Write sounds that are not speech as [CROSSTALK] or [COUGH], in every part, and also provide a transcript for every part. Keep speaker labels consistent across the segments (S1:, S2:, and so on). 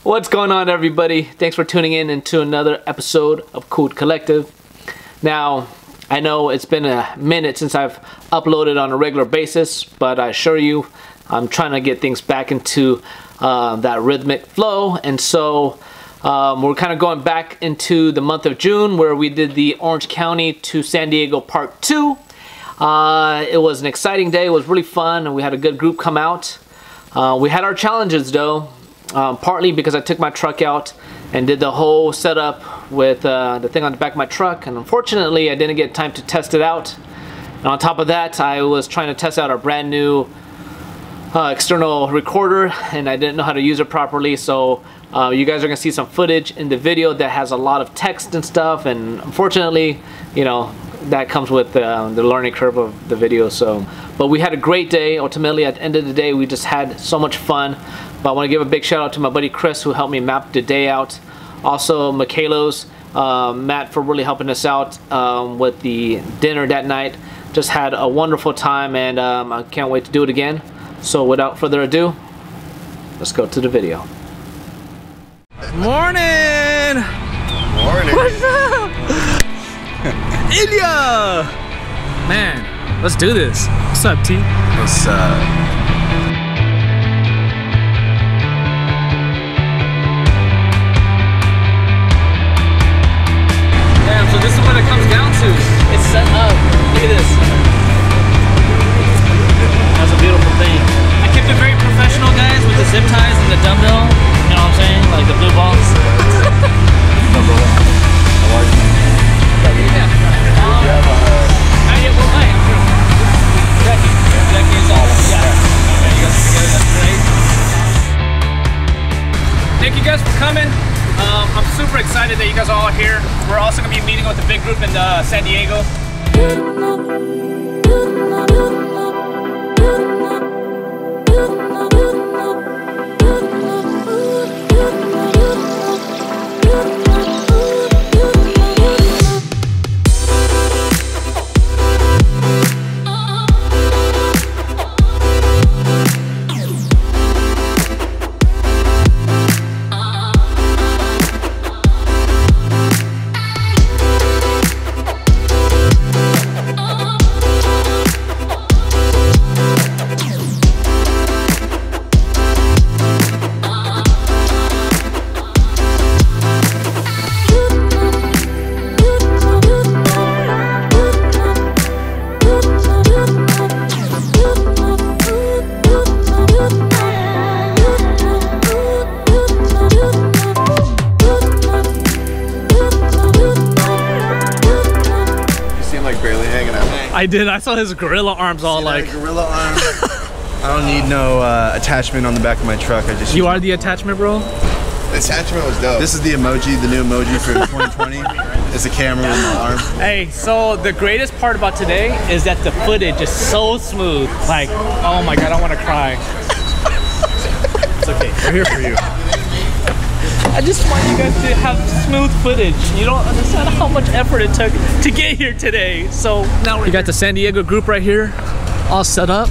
S1: What's going on everybody? Thanks for tuning in into another episode of Cooled Collective. Now, I know it's been a minute since I've uploaded on a regular basis, but I assure you, I'm trying to get things back into uh, that rhythmic flow. And so um, we're kind of going back into the month of June where we did the Orange County to San Diego Part 2. Uh, it was an exciting day. It was really fun and we had a good group come out. Uh, we had our challenges though um, partly because I took my truck out and did the whole setup with uh, the thing on the back of my truck and unfortunately I didn't get time to test it out. And on top of that I was trying to test out our brand new uh, external recorder and I didn't know how to use it properly. So uh, you guys are gonna see some footage in the video that has a lot of text and stuff and unfortunately you know that comes with uh, the learning curve of the video so. But we had a great day. Ultimately at the end of the day we just had so much fun but I want to give a big shout out to my buddy Chris who helped me map the day out. Also Makellos, uh, Matt for really helping us out um, with the dinner that night. Just had a wonderful time and um, I can't wait to do it again. So without further ado, let's go to the video.
S2: Morning!
S3: Morning.
S2: What's up? Ilya! Man, let's do this. What's up, T?
S3: What's up?
S1: Set up. Look at this. That's a beautiful thing. Big group in uh, San Diego.
S2: I did. I saw his gorilla arms all like.
S3: Gorilla arms. I don't need no uh, attachment on the back of my truck. I just.
S2: You are the attachment, bro.
S3: The attachment was dope. This is the emoji, the new emoji for 2020. [LAUGHS] it's a camera with my arm.
S2: Hey, so the greatest part about today is that the footage is so smooth. Like, oh my god, I don't want to cry. [LAUGHS]
S3: it's okay. We're here for you.
S2: I just want you guys to have smooth footage. You don't understand how much effort it took to get here today. So now we got the San Diego group right here, all set up.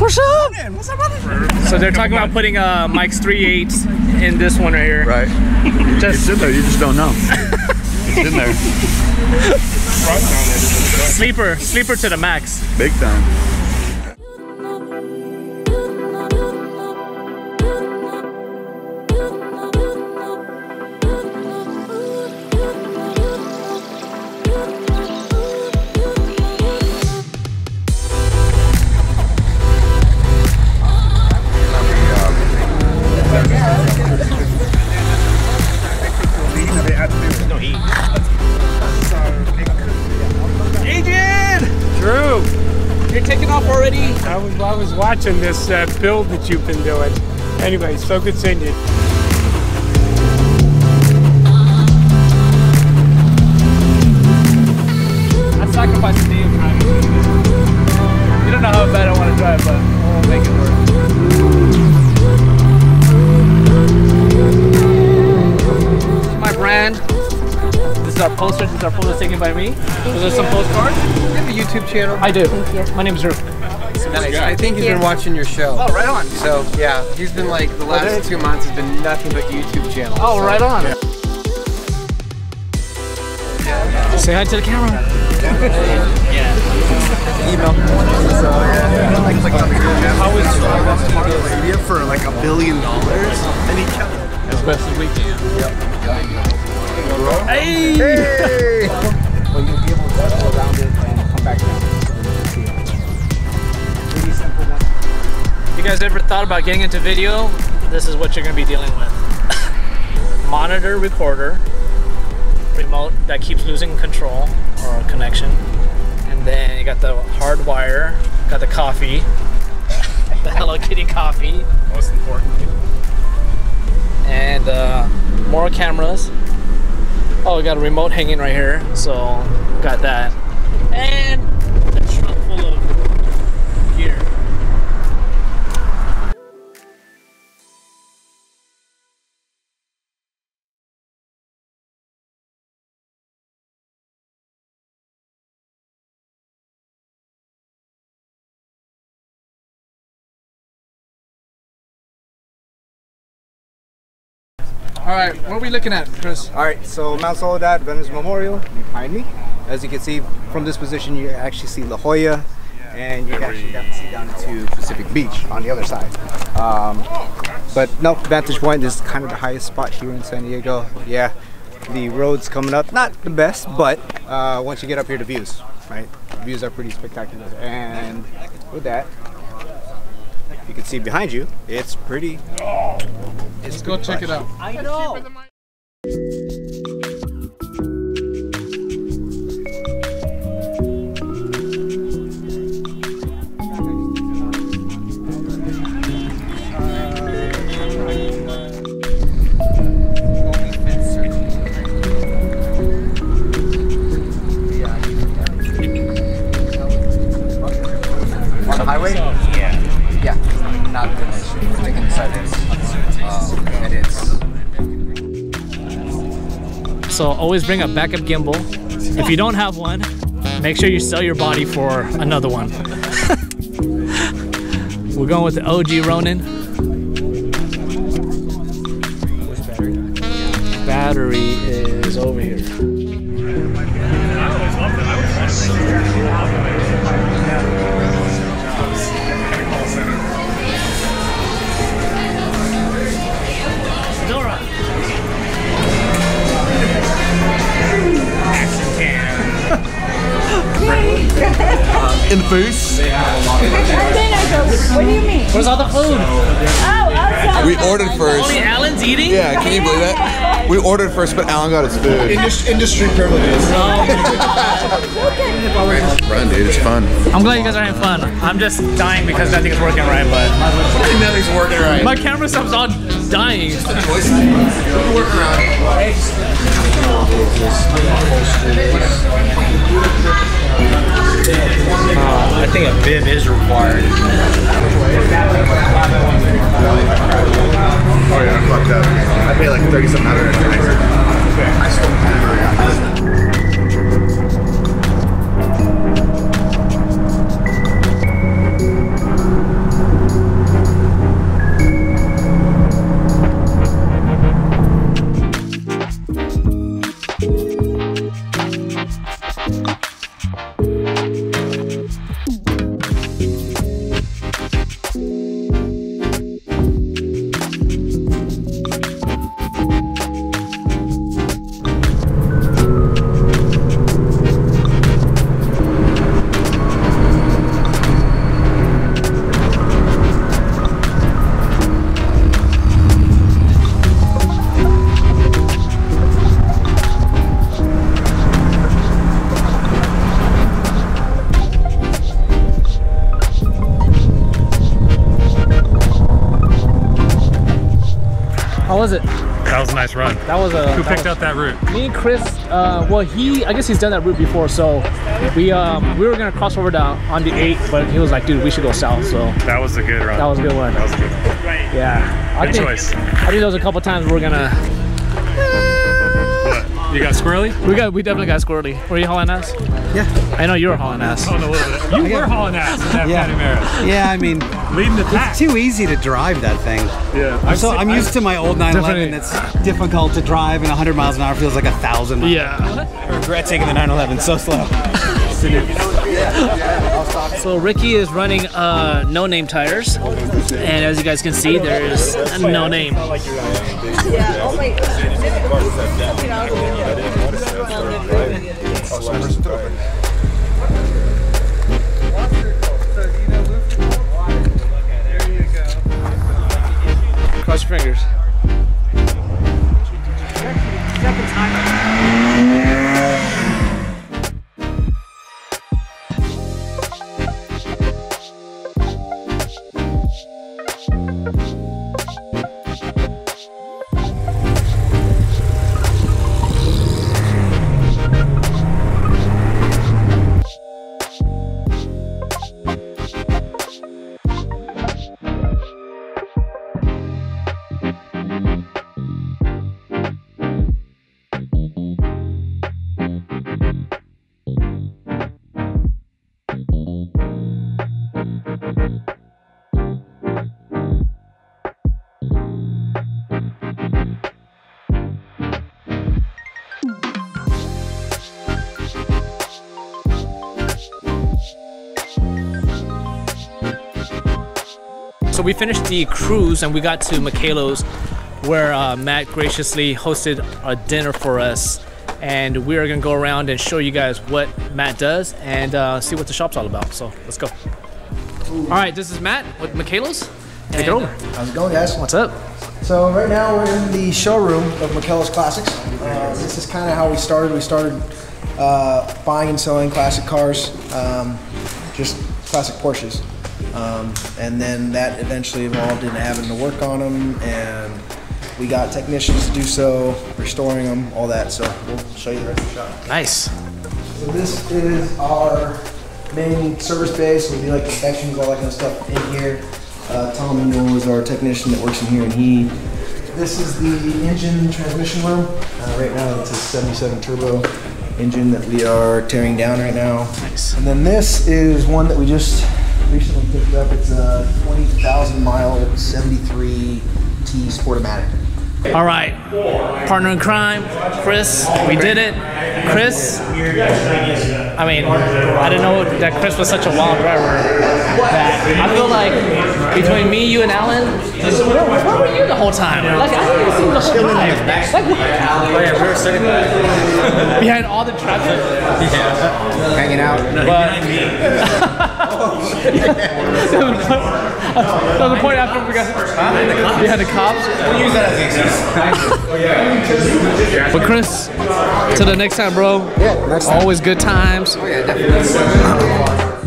S2: What's up? What's up, brother? So they're talking about putting uh, Mike's 3.8 in this one right here.
S3: Right. Just it's in there, you just don't know. it's in there. [LAUGHS]
S2: Sleeper, sleeper to the max.
S3: Big time.
S4: Watching this uh, build that you've been doing. Anyway, so good seeing you.
S2: I sacrificed a day of time. You don't know how bad I want to drive, but we'll make it work. This is my brand. This is our poster. This is our photo taken by me. Is there some postcards?
S4: You have a YouTube channel.
S2: I do. Thank you. My name is Drew.
S5: Nice. I think he's been watching your show.
S1: Oh, right on.
S5: So yeah, he's been like the last two months has been nothing but YouTube channels.
S1: Oh,
S5: so.
S1: right on. Say hi to the camera.
S5: Email. So yeah, like, like
S3: How is uh, idea for like a billion dollars? And he kept.
S1: As best as we can. Hey!
S3: Hey!
S6: Well, you'll be able to go around it You
S1: guys ever thought about getting into video? This is what you're gonna be dealing with. [COUGHS] Monitor recorder, remote that keeps losing control or connection. And then you got the hard wire, got the coffee, [LAUGHS] the Hello Kitty coffee. Most important. And uh, more cameras. Oh, we got a remote hanging right here, so got that. All right, what are we looking at, Chris?
S6: All right, so Mount Soledad Veterans Memorial behind me. As you can see from this position, you actually see La Jolla, and you actually got to see down to Pacific Beach on the other side. Um, but no, Vantage Point is kind of the highest spot here in San Diego. Yeah, the roads coming up, not the best, but uh, once you get up here, the views, right? The views are pretty spectacular. And with that, you can see behind you, it's pretty. oh Let's
S1: Go check it out.
S6: I know. On the highway? Yeah. Yeah. Not an issue. Like inside this. Um, and it's
S1: So always bring a backup gimbal. If you don't have one, make sure you sell your body for another one. [LAUGHS] We're going with the OG Ronin. Battery is over here.
S3: In the face.
S7: What do you mean?
S1: Where's all the food?
S7: Oh, oh outside.
S3: We ordered first.
S1: Only Alan's eating?
S3: Yeah, can you believe that? We ordered first, but Alan got his food. industry privileges. [LAUGHS] Run, dude. It's fun.
S1: I'm glad you guys are having fun. I'm just dying because nothing is working right, but
S3: Nothing's working right.
S1: my camera stuff's all dying.
S3: work around.
S5: Uh, I think a bib is required.
S3: Oh yeah, fucked up. I paid like thirty something hundred. I still
S2: nice run.
S1: That was a.
S2: Who picked
S1: was-
S2: out that route?
S1: Me and Chris, uh, well, he, I guess he's done that route before, so we um, we were gonna cross over down on the eight, but he was like, dude, we should go south. So
S2: That was a good run.
S1: that was a good one.
S2: That was a good.
S1: Yeah, I
S2: Good
S1: think,
S2: choice.
S1: I think there was a couple times we're gonna.
S2: You got squirrely?
S1: We got, we definitely got squirrely. Were you hauling ass?
S6: Yeah.
S1: I know you were hauling ass.
S2: On a little bit. You were hauling ass in that
S6: Yeah.
S2: Panamera.
S6: Yeah, I mean,
S2: Leading the pack.
S6: it's too easy to drive that thing.
S2: Yeah.
S6: I'm, so, I'm used to my old 911
S1: Definitely.
S6: that's difficult to drive and 100 miles an hour feels like a thousand. miles.
S1: Yeah.
S6: I regret taking the 911 so slow. [LAUGHS]
S1: So Ricky is running uh, no name tires, and as you guys can see, there is no name.
S7: Yeah. Oh my
S1: Cross your fingers. So we finished the cruise and we got to Makellos where uh, Matt graciously hosted a dinner for us. And we are gonna go around and show you guys what Matt does and uh, see what the shop's all about. So let's go. All right, this is Matt with Makellos. Take it over.
S8: How's it going, guys?
S1: What's up?
S8: So right now we're in the showroom of Makellos Classics. Uh, this is kind of how we started. We started uh, buying and selling classic cars, um, just classic Porsches, um, and then that eventually evolved into having to work on them, and we got technicians to do so, restoring them, all that. So we'll show you the rest of the shop.
S1: Nice.
S8: So this is our main service base. We do like inspections, all that kind of stuff in here. Uh, Tom Newell is our technician that works in here, and he. This is the engine transmission room. Uh, right now, it's a 77 turbo engine that we are tearing down right now.
S1: Nice.
S8: And then this is one that we just recently picked up. It's a 20,000 mile 73 T Sportomatic.
S1: All right, partner in crime, Chris. We did it, Chris. I mean, I didn't know that Chris was such a wild driver. That I feel like between me, you, and Alan, where, where were you the whole time? Like I didn't even see the whole time. Like what? behind all the traffic.
S6: Hanging out. [LAUGHS]
S1: There was a point after we got behind the cops.
S6: We'll use that as an excuse.
S1: But Chris, till the next time, bro.
S8: Yeah, next time.
S1: Always good times.
S6: Oh yeah, definitely.